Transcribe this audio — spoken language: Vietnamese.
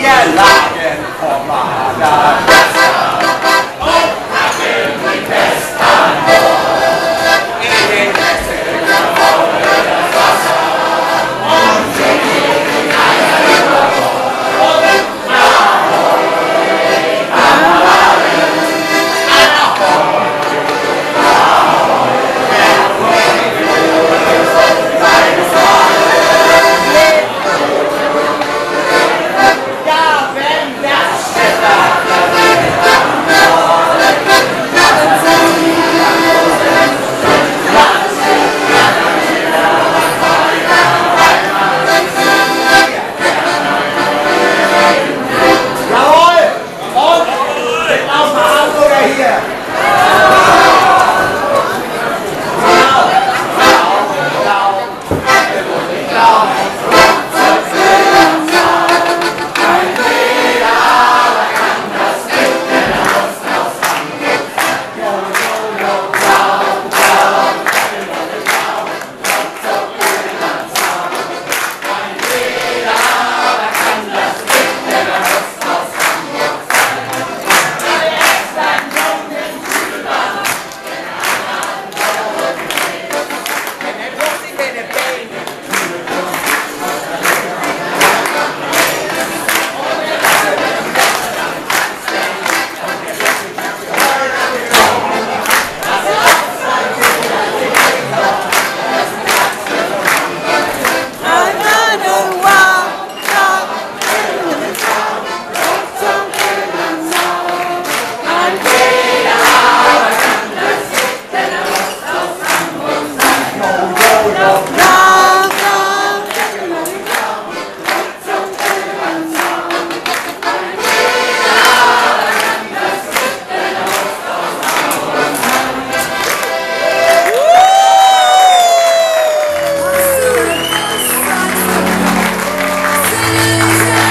也拉人破马的。 Go, go, go.